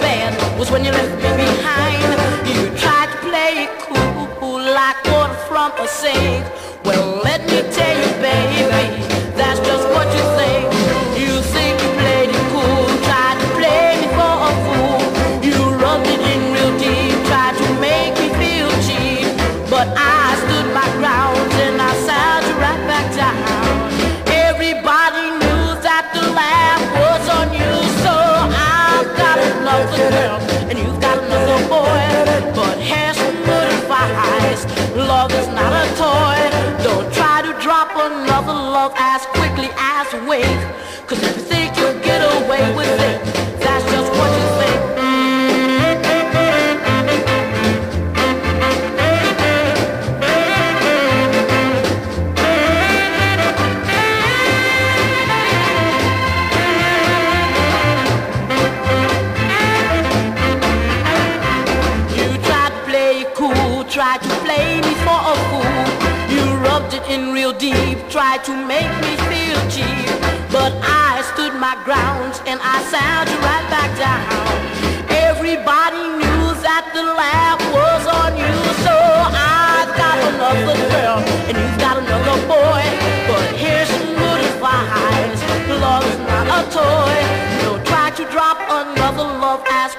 bad was when you left me behind. You tried to play it cool like water from a sink. Well, let me tell you, baby, that's just what you think. You think you played it cool, tried to play me for a fool. You rubbed it in real deep, tried to make me feel cheap. But I another love as quickly as wink. Cause if you tried to play me for a fool. You rubbed it in real deep, tried to make me feel cheap. But I stood my ground and I sound you right back down. Everybody knew that the laugh was on you, so I've got another girl and you've got another boy. But here's some good advice, love is not a toy. Don't try to drop another love as